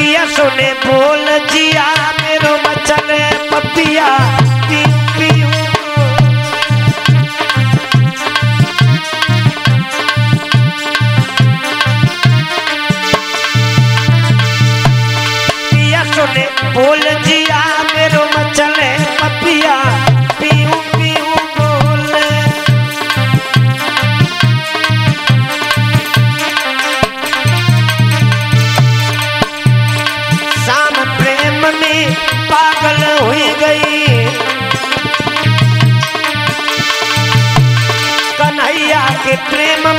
पिया सुने बोल जिया मेरो मचल पपिया बोल जिया पागल हो गई। कन्हैया के प्रेम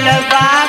ಬಲವಾ